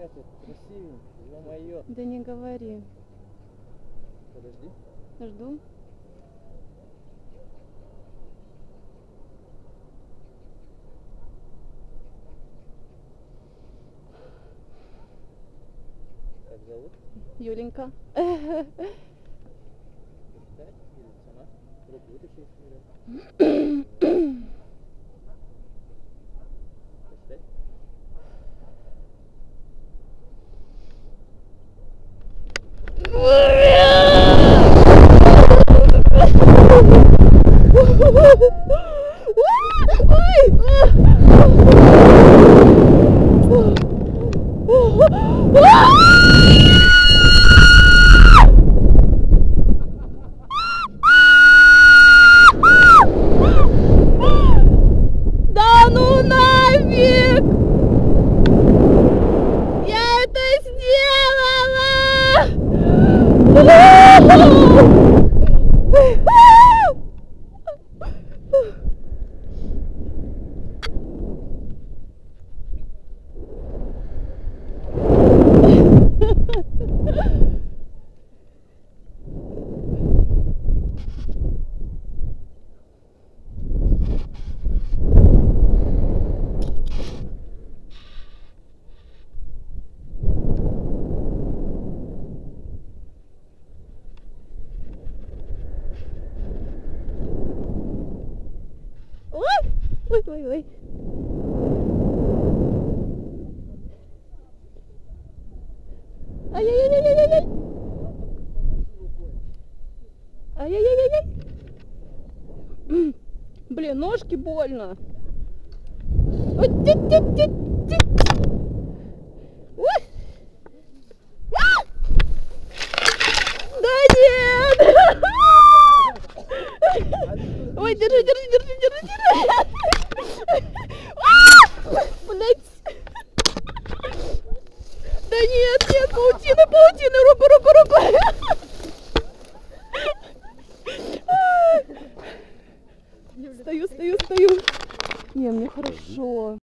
какая ты красивенькая, ё-моё. Да не говори. Подожди. Жду. Как зовут? Юленька. Руку вытащи из Да Ой, ой, ой, ой. Ай-яй-яй-яй-яй-яй. Ай-яй-яй-яй-яй. Блин, ножки больно. Ой, тю-тю-тю-тю. Ой. А! Да нет! Ой, держи, держи, держи, держи, держи. руку, руку! Стою, стою, стою. Не, мне хорошо.